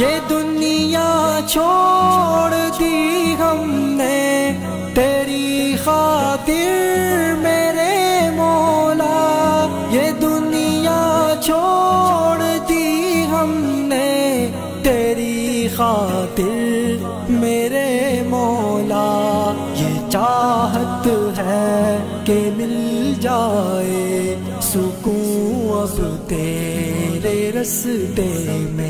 ये दुनिया छोड़ दी हमने। तेरी खातिर मेरे मौला। ये दुनिया छोड़ दी हमने। तेरी खातिर मेरे मौला। ये चाहत है कि मिल जाए। सुकून अब तेरे रस्ते में।